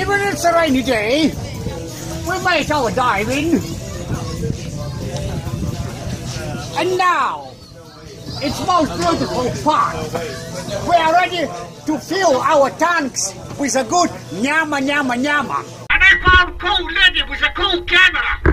Even it's a rainy day, we make our diving. And now, it's most beautiful part. We are ready to fill our tanks with a good nyama nyama nyama. And I found cool lady with a cool camera.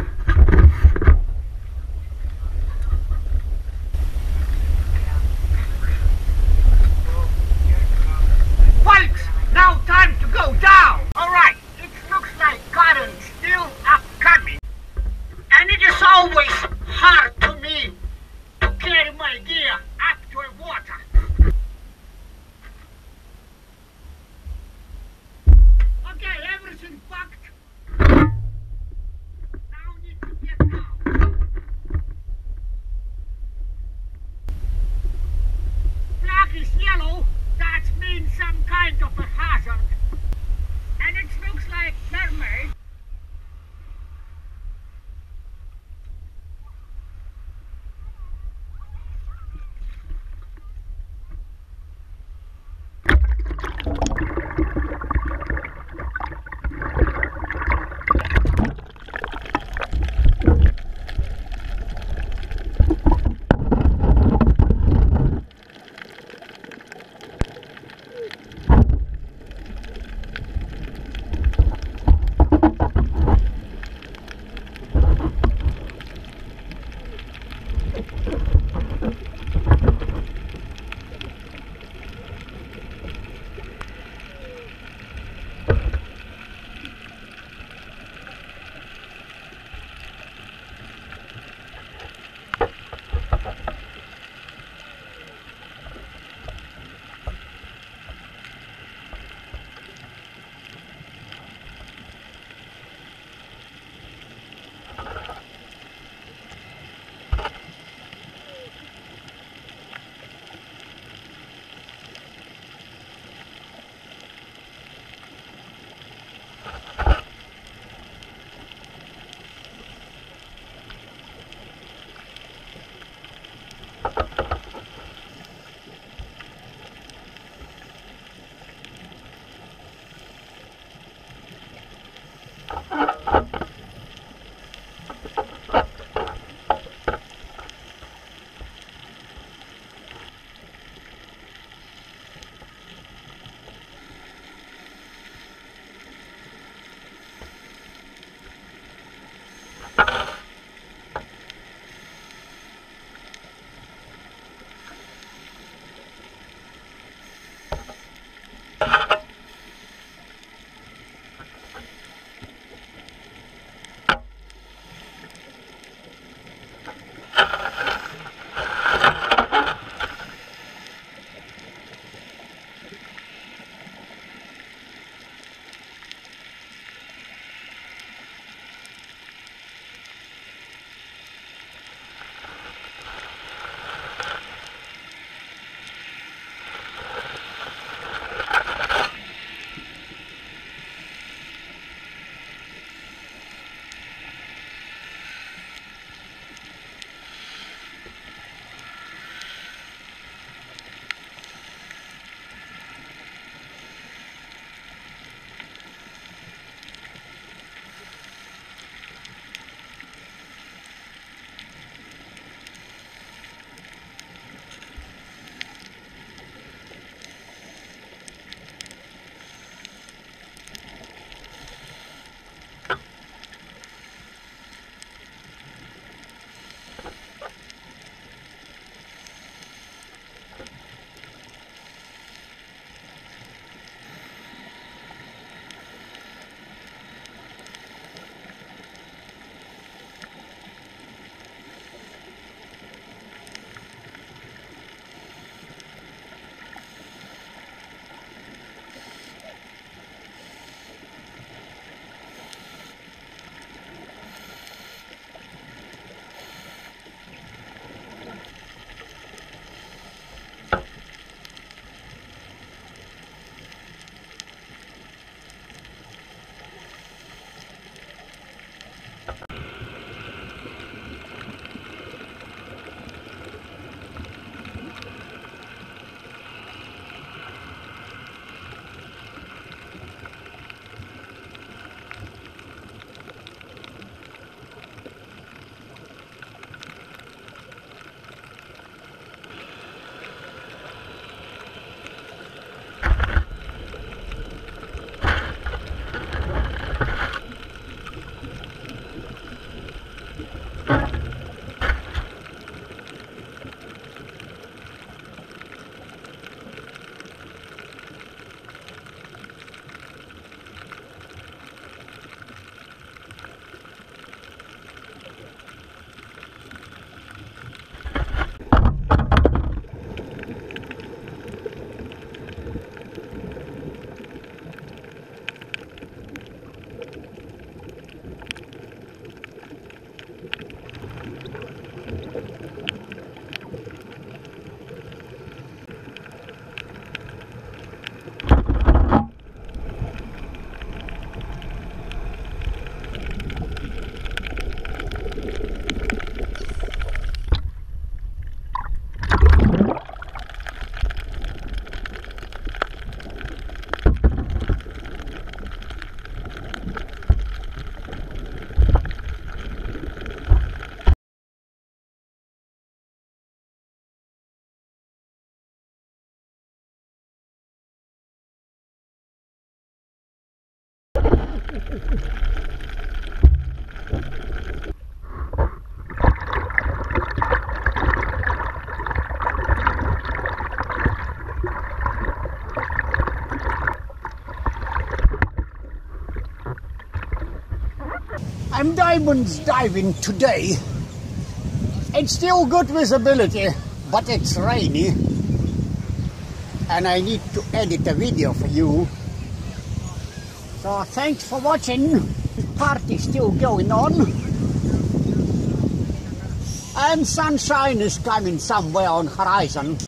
I'm diamonds diving today. It's still good visibility, but it's rainy. And I need to edit a video for you. So thanks for watching. The party's still going on. And sunshine is coming somewhere on horizon.